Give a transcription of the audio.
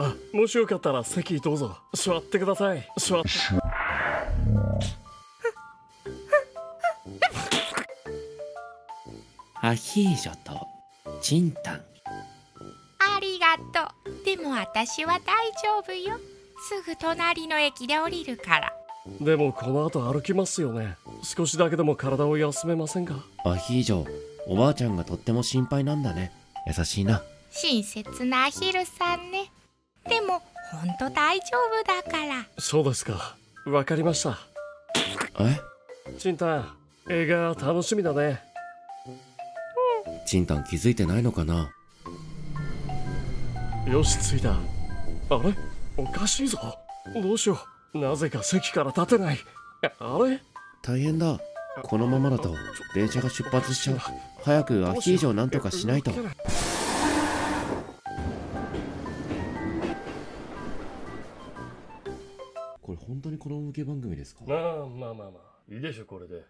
あもしよかったら席どうぞ。座ってください。座って。アヒージョとチンタン。ありがとう。でも私は大丈夫よ。すぐ隣の駅で降りるから。でもこの後歩きますよね。少しだけでも体を休めませんか？アヒージョおばあちゃんがとっても心配なんだね。優しいな。親切なアヒルさんねでもほんと大丈夫だから。そうですか。わかりました。え？チンタン映画楽しみだね。チンタン気づいてないのかな？よし着いた。あれ？おかしいぞ。どうしよう。なぜか席から立てない。あれ？大変だ。このままだと電車が出発しちゃう。早くアヒージョをなんとかしないと本当に子供向け番組ですか？まあまあまあまあ。いいでしょこれで。